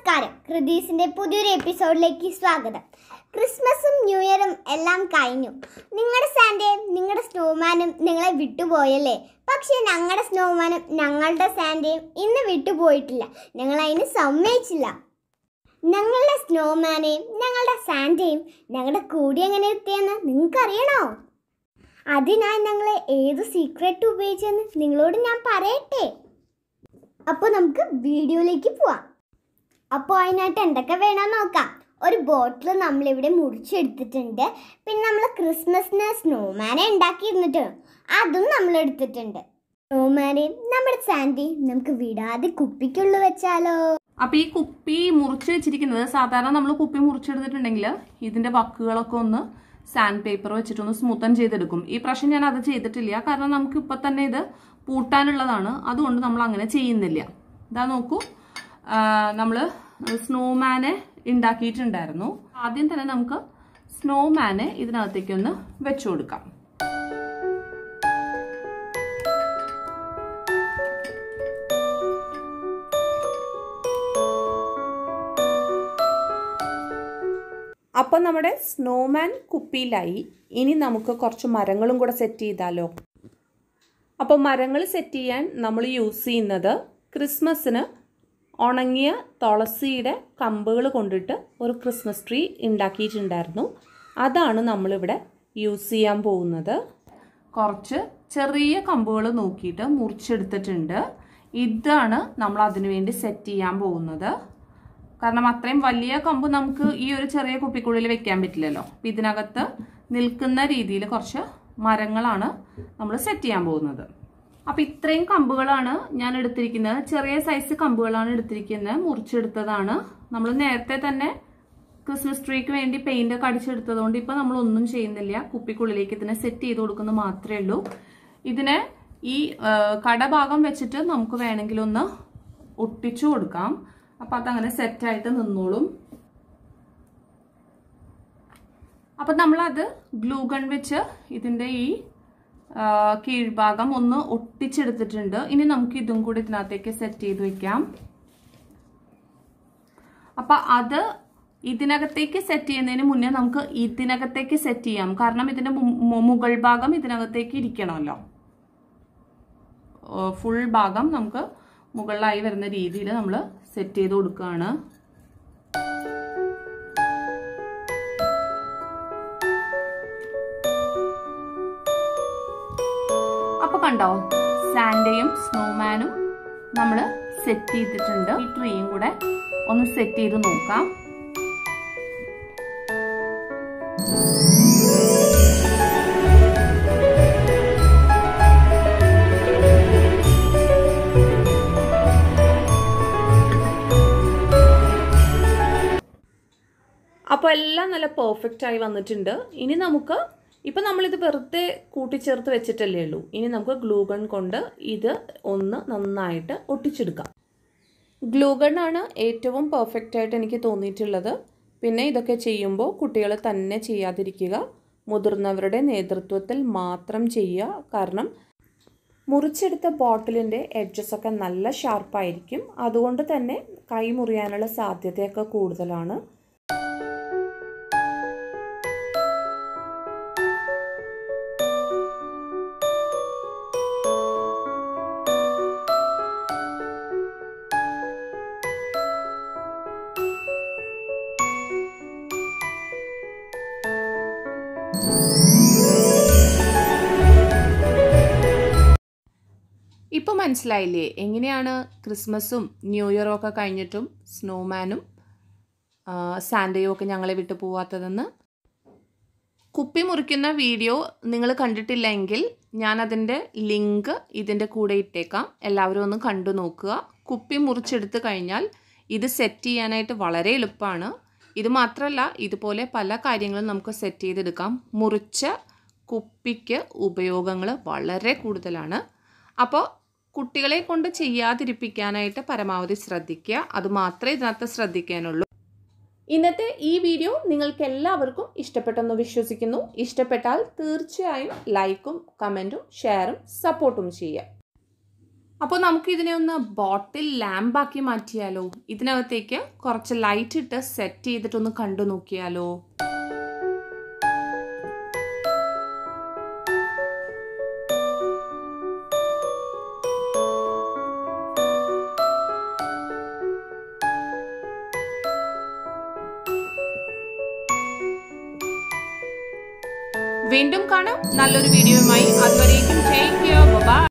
നമസ്കാരം. ഹൃദീസിന്റെ പുതിയൊരു എപ്പിസോഡിലേക്ക് സ്വാഗതം. ക്രിസ്മസും ന്യൂ ഇയറും എല്ലാം കഴിഞ്ഞു. നിങ്ങളുടെ സാന്റയും നിങ്ങളുടെ സ്നോമാനും നിങ്ങളെ വിട്ടുപോയല്ലേ? പക്ഷേ ഞങ്ങളുടെ സ്നോമാനും ഞങ്ങളുടെ സാന്റയും ഇന്ന് വിട്ടുപോയിട്ടില്ല. ഞങ്ങൾ അതിന് സമ്മതിച്ചില്ല. ഞങ്ങളുടെ സ്നോമാനെയും ഞങ്ങളുടെ സാന്റയും ഞങ്ങളുടെ കൂടി എങ്ങനെ എത്തിയെന്ന് നിങ്ങൾക്കറിയണോ? അതിനായി ഞങ്ങൾ ഏത് സീക്രട്ട് ഉപയോഗിച്ചെന്ന് നിങ്ങളോട് ഞാൻ പറയട്ടെ. അപ്പോൾ നമുക്ക് വീഡിയോയിലേക്ക് പോവാം. അപ്പോൾ അതിനായിട്ട് എന്തൊക്കെ വേണമെന്ന് നോക്കാം. ഒരു ബോട്ടിൽ നമ്മളിവിടെ മുറിച്ചെടുത്തിട്ടുണ്ട്. പിന്നെ നമ്മൾ ക്രിസ്മസിന് സ്നോമാനെ ഉണ്ടാക്കിയിരുന്നിട്ട് അതും നമ്മൾ എടുത്തിട്ടുണ്ട് സ്നോമാനെ നമ്മുടെ സാൻഡി നമുക്ക് വിടാതെ കുപ്പിക്കുള്ളു വെച്ചാലോ? അപ്പൊ ഈ കുപ്പി മുറിച്ച് വെച്ചിരിക്കുന്നത് സാധാരണ നമ്മൾ കുപ്പി മുറിച്ചെടുത്തിട്ടുണ്ടെങ്കിൽ ഇതിന്റെ വക്കുകളൊക്കെ ഒന്ന് സാൻഡ് പേപ്പർ വെച്ചിട്ടൊന്ന് സ്മൂത്തൻ ചെയ്തെടുക്കും. ഈ പ്രാവശ്യം ഞാൻ അത് ചെയ്തിട്ടില്ല. കാരണം നമുക്ക് ഇപ്പൊ തന്നെ ഇത് പൂട്ടാനുള്ളതാണ്. അതുകൊണ്ട് നമ്മൾ അങ്ങനെ ചെയ്യുന്നില്ല. ഇതാ നോക്കൂ. നമ്മൾ സ്നോമാനെ ഉണ്ടാക്കിയിട്ടുണ്ടായിരുന്നു ആദ്യം തന്നെ നമുക്ക് സ്നോമാനെ ഇതിനകത്തേക്കൊന്ന് വെച്ചു കൊടുക്കാം. അപ്പം നമ്മുടെ സ്നോമാൻ കുപ്പിയിലായി. ഇനി നമുക്ക് കുറച്ച് മരങ്ങളും കൂടെ സെറ്റ് ചെയ്താലോ? അപ്പോൾ മരങ്ങൾ സെറ്റ് ചെയ്യാൻ നമ്മൾ യൂസ് ചെയ്യുന്നത് ക്രിസ്മസിന് ഉണങ്ങിയ തുളസിയുടെ കമ്പുകൾ കൊണ്ടിട്ട് ഒരു ക്രിസ്മസ് ട്രീ ഉണ്ടാക്കിയിട്ടുണ്ടായിരുന്നു. അതാണ് നമ്മളിവിടെ യൂസ് ചെയ്യാൻ പോകുന്നത്. കുറച്ച് ചെറിയ കമ്പുകൾ നോക്കിയിട്ട് മുറിച്ചെടുത്തിട്ടുണ്ട്. ഇതാണ് നമ്മൾ അതിനു വേണ്ടി സെറ്റ് ചെയ്യാൻ പോകുന്നത്. കാരണം അത്രയും വലിയ കമ്പ് നമുക്ക് ഈ ഒരു ചെറിയ കുപ്പിക്കുള്ളിൽ വെക്കാൻ പറ്റില്ലല്ലോ. അപ്പം ഇതിനകത്ത് നിൽക്കുന്ന രീതിയിൽ കുറച്ച് മരങ്ങളാണ് നമ്മൾ സെറ്റ് ചെയ്യാൻ പോകുന്നത്. അപ്പം ഇത്രയും കമ്പുകളാണ് ഞാൻ എടുത്തിരിക്കുന്നത്. ചെറിയ സൈസ് കമ്പുകളാണ് എടുത്തിരിക്കുന്നത്. മുറിച്ചെടുത്തതാണ്. നമ്മൾ നേരത്തെ തന്നെ ക്രിസ്മസ് ട്രീക്ക് വേണ്ടി പെയിന്റ് ഒക്കെ അടിച്ചെടുത്തതുകൊണ്ട് ഇപ്പൊ നമ്മൾ ഒന്നും ചെയ്യുന്നില്ല. കുപ്പിക്കുള്ളിലേക്ക് ഇതിനെ സെറ്റ് ചെയ്ത് കൊടുക്കുന്നത് മാത്രമേ ഉള്ളൂ. ഇതിനെ ഈ കടഭാഗം വെച്ചിട്ട് നമുക്ക് വേണമെങ്കിൽ ഒന്ന് ഒട്ടിച്ചു കൊടുക്കാം. അപ്പൊ അതങ്ങനെ സെറ്റായിട്ട് നിന്നോളും. അപ്പൊ നമ്മളത് ഗ്ലൂ ഗൺ വെച്ച് ഇതിന്റെ ഈ കീഴ്ഭാഗം ഒന്ന് ഒട്ടിച്ചെടുത്തിട്ടുണ്ട്. ഇനി നമുക്ക് ഇതും കൂടി ഇതിനകത്തേക്ക് സെറ്റ് ചെയ്ത് വെക്കാം. അപ്പൊ അത് ഇതിനകത്തേക്ക് സെറ്റ് ചെയ്യുന്നതിന് മുന്നേ നമുക്ക് ഇതിനകത്തേക്ക് സെറ്റ് ചെയ്യാം. കാരണം ഇതിന്റെ മുകൾ ഭാഗം ഇതിനകത്തേക്ക് ഇരിക്കണമല്ലോ. ഫുൾ ഭാഗം നമുക്ക് മുകളിലായി വരുന്ന രീതിയിൽ നമ്മൾ സെറ്റ് ചെയ്ത് കൊടുക്കുകയാണ് അപ്പൊ കണ്ടോ? സാൻഡയും സ്നോമാനും നമ്മൾ സെറ്റ് ചെയ്തിട്ടുണ്ട്. ഈ ട്രീയും കൂടെ ഒന്ന് സെറ്റ് ചെയ്ത് നോക്കാം. അപ്പോൾ എല്ലാം നല്ല പെർഫെക്റ്റ് ആയി വന്നിട്ടുണ്ട്. ഇനി നമുക്ക് ഇപ്പം നമ്മളിത് വെറുതെ കൂട്ടിച്ചേർത്ത് വെച്ചിട്ടല്ലേ ഉള്ളൂ. ഇനി നമുക്ക് ഗ്ലൂഗൺ കൊണ്ട് ഇത് ഒന്ന് നന്നായിട്ട് ഒട്ടിച്ചെടുക്കാം. ഗ്ലൂഗൺ ആണ് ഏറ്റവും പെർഫെക്റ്റ് ആയിട്ട് എനിക്ക് തോന്നിയിട്ടുള്ളത്. പിന്നെ ഇതൊക്കെ ചെയ്യുമ്പോൾ കുട്ടികൾ തന്നെ ചെയ്യാതിരിക്കുക മുതിർന്നവരുടെ നേതൃത്വത്തിൽ മാത്രം ചെയ്യുക. കാരണം മുറിച്ചെടുത്ത ബോട്ടിലിന്റെ എഡ്ജസ് ഒക്കെ നല്ല ഷാർപ്പായിരിക്കും അതുകൊണ്ട് തന്നെ കൈ മുറിയാനുള്ള സാധ്യതയൊക്കെ കൂടുതലാണ്. മനസ്സിലായില്ലേ? എങ്ങനെയാണ് ക്രിസ്മസും ന്യൂ ഇയറും ഒക്കെ കഴിഞ്ഞിട്ടും സ്നോമാനും സാൻഡയും ഒക്കെ ഞങ്ങളെ വിട്ടു പോവാത്തതെന്ന്? കുപ്പി മുറിക്കുന്ന വീഡിയോ നിങ്ങൾ കണ്ടിട്ടില്ലെങ്കിൽ ഞാൻ അതിന്റെ ലിങ്ക് ഇതിന്റെ കൂടെ ഇട്ടേക്കാം. എല്ലാവരും ഒന്ന് കണ്ടു നോക്കുക. കുപ്പി മുറിച്ചെടുത്ത് കഴിഞ്ഞാൽ ഇത് സെറ്റ് ചെയ്യാനായിട്ട് വളരെ എളുപ്പമാണ്. ഇത് മാത്രമല്ല ഇതുപോലെ പല കാര്യങ്ങളും നമുക്ക് സെറ്റ് ചെയ്തെടുക്കാം. മുറിച്ച കുപ്പിക്ക് ഉപയോഗങ്ങൾ വളരെ കൂടുതലാണ്. അപ്പോൾ കുട്ടികളെ കൊണ്ട് ചെയ്യാതിരിപ്പിക്കാനായിട്ട് പരമാവധി ശ്രദ്ധിക്കുക. അത് മാത്രമേ ഇതിനകത്ത് ശ്രദ്ധിക്കാനുള്ളൂ. ഇന്നത്തെ ഈ വീഡിയോ നിങ്ങൾക്ക് എല്ലാവർക്കും ഇഷ്ടപ്പെട്ടെന്ന് വിശ്വസിക്കുന്നു. ഇഷ്ടപ്പെട്ടാൽ തീർച്ചയായും ലൈക്കും കമന്റും ഷെയറും സപ്പോർട്ടും ചെയ്യുക. അപ്പോൾ നമുക്ക് ഇതിനെ ഒന്ന് ബോട്ടിൽ ലാമ്പാക്കി മാറ്റിയാലോ? ഇതിനകത്തേക്ക് കുറച്ച് ലൈറ്റ് ഇട്ട് സെറ്റ് ചെയ്തിട്ടൊന്ന് കണ്ടു നോക്കിയാലോ വീണ്ടും കാണാം നല്ലൊരു വീഡിയോയുമായി അതുവരേക്കും ടേക്ക് കെയർ ബൈ